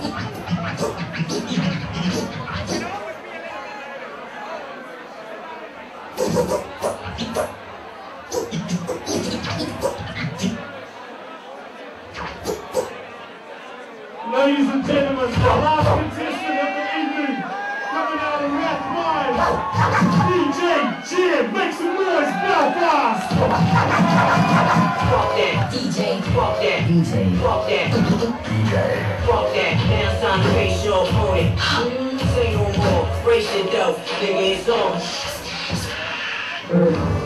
Ladies and gentlemen, the last contestant of the evening, coming out of Rat Mine, DJ Gem, make some noise, Belfast! DJ, fuck that. DJ, Fuck that. DJ, Fuck that. Now time to face your opponent. Say no more. Brace your dough. Nigga, it's on.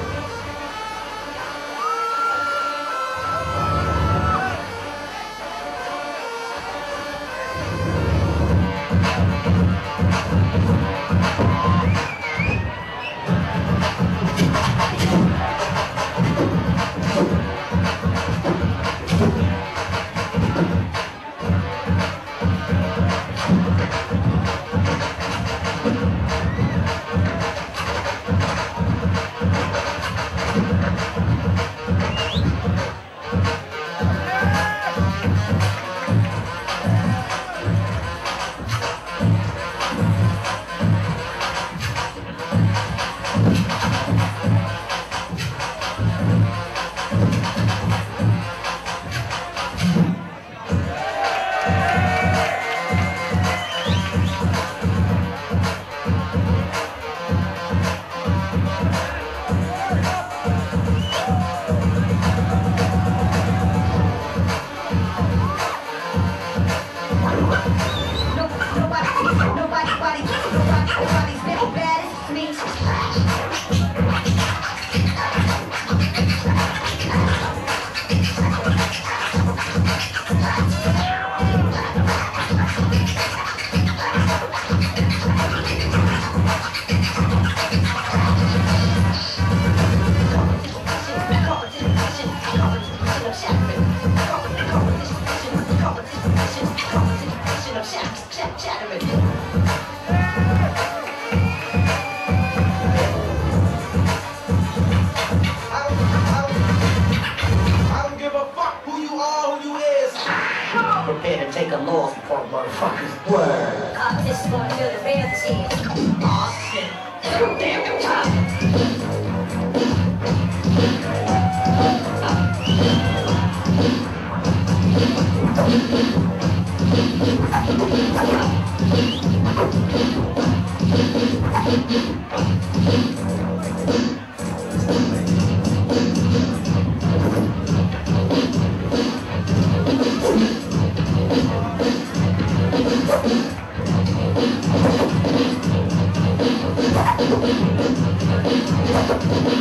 most poor motherfuckers were. Cop this one to the real team. Austin, they're damn. Thank you.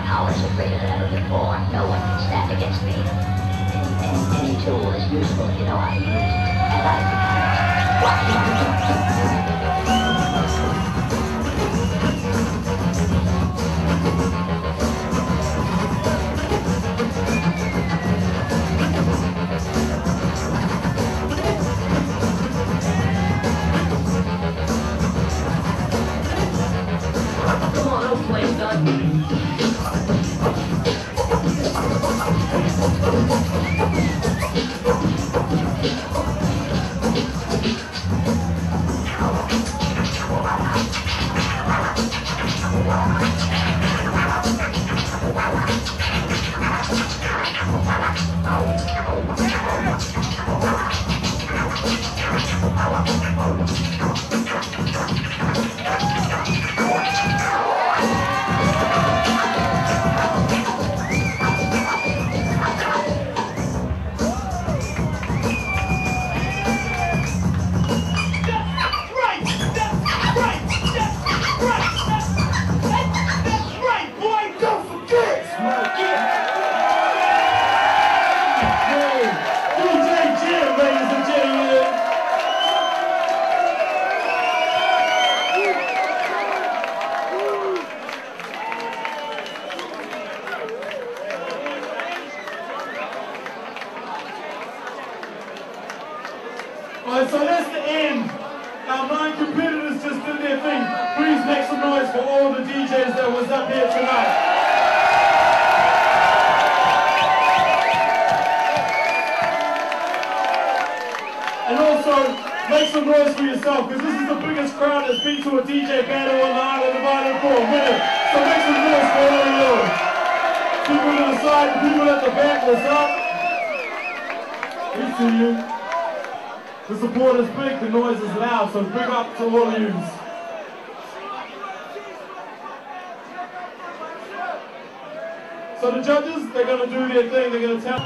More secreted than ever before. No one can stand against me. Any, any tool is useful you know to use it. And Come on, don't play. The end. Our nine competitors just did their thing. Please make some noise for all the DJs that was up here tonight. And also, make some noise for yourself, because this is the biggest crowd that's been to a DJ battle on the Island of Ireland for a minute. So make some noise for all of you. People to the side, people at the back, what's up? We see you. The support is big, the noise is loud, so big up to all of you. So the judges, they're gonna do their thing, they're gonna tell.